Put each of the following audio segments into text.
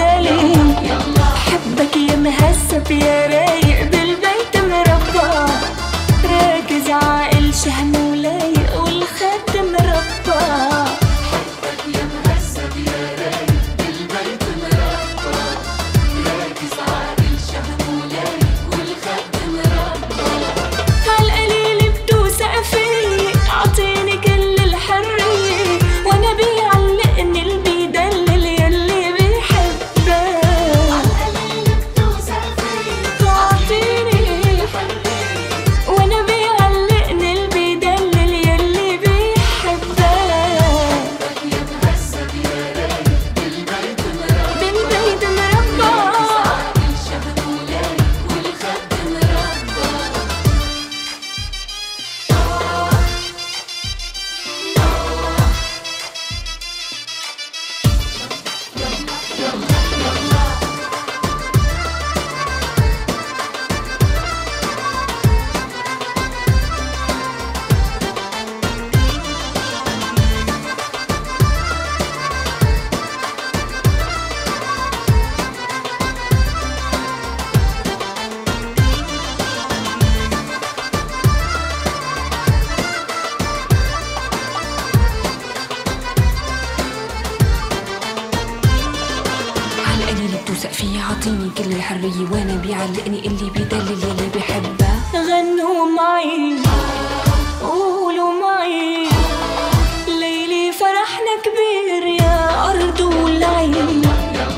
مجالي حبك يا مهسف يا رايق توثق فيا عطيني كل الحرية وأنا بيعلقني اللي بيدلل يلي بحبه غنوا معي. قولوا معي ليلي فرحنا كبير يا أرض والعين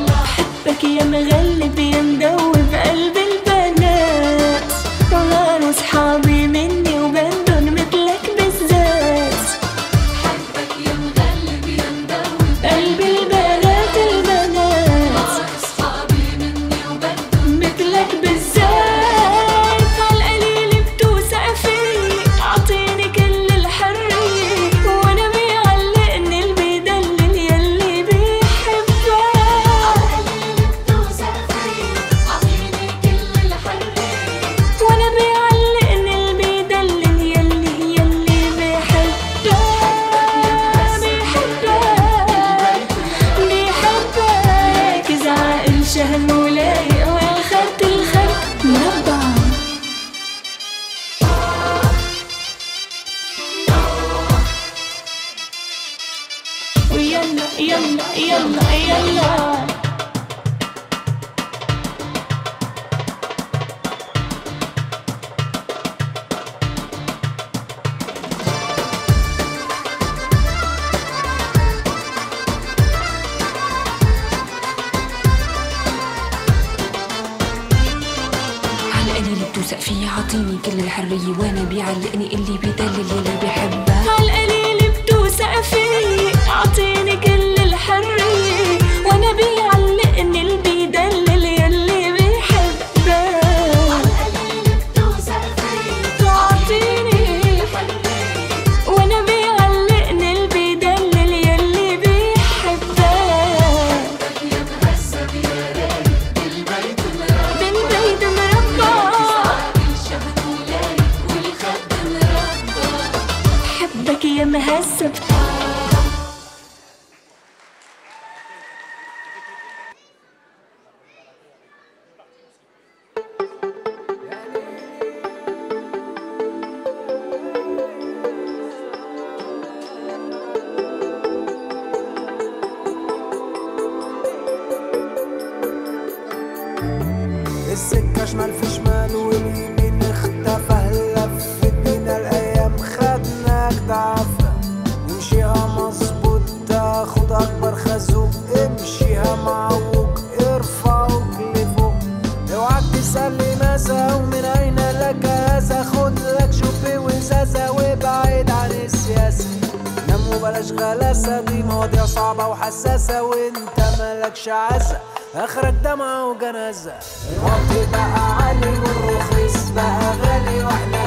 بحبك يا مغلب يا مدوب قلبي. علقني إلي surprise. مواضيع صعبة وحساسة وانت مالكش عزة. اخرك دمعة وجنازة. الوقت بقى عالي والرخيص بقى غالي وإحنا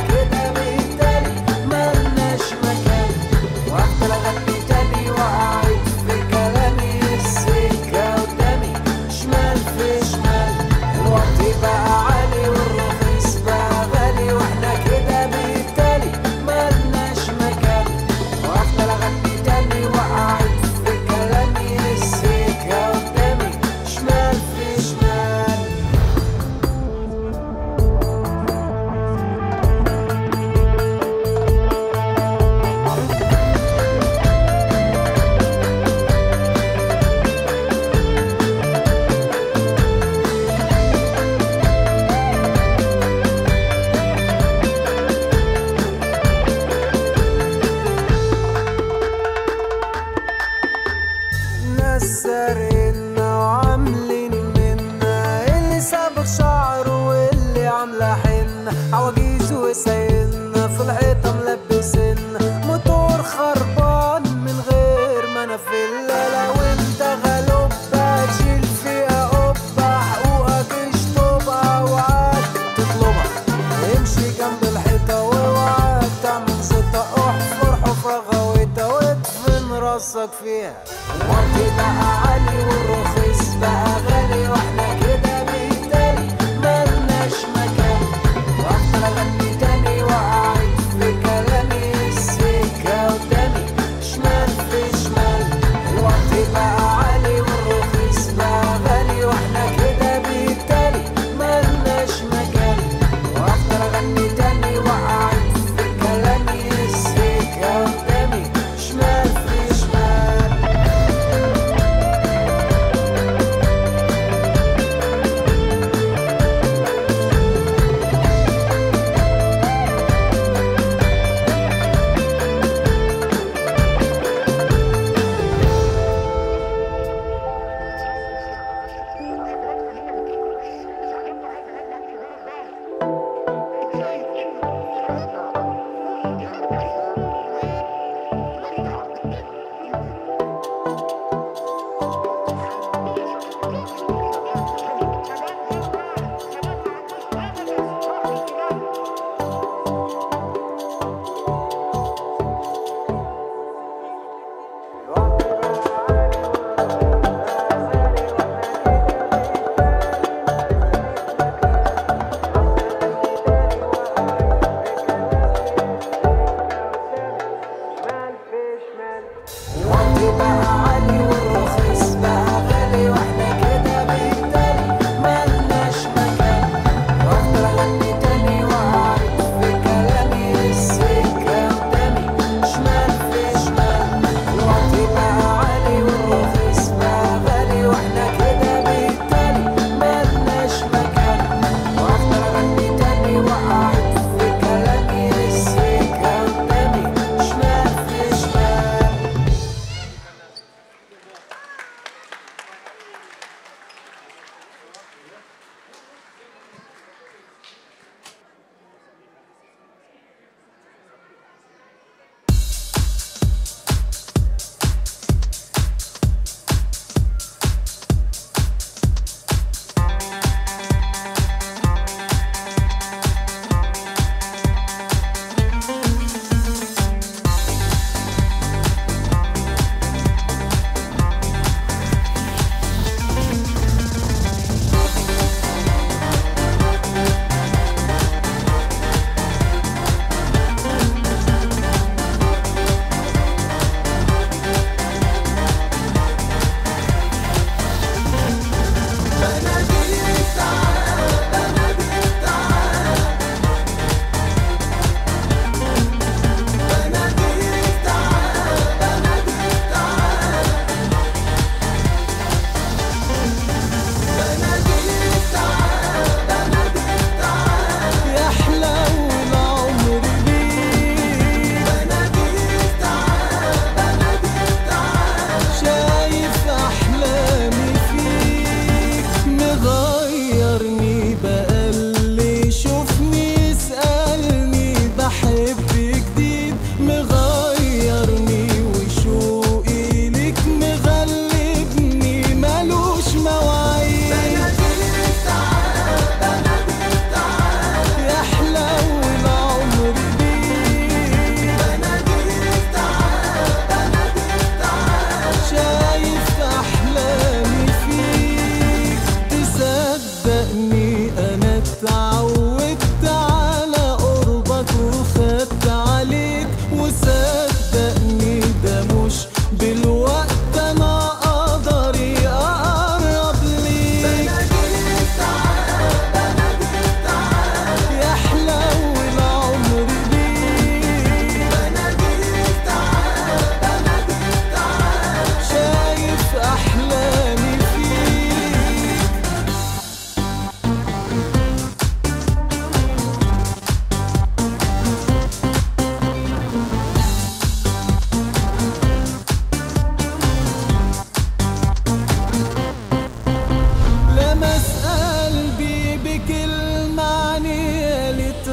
One day the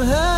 her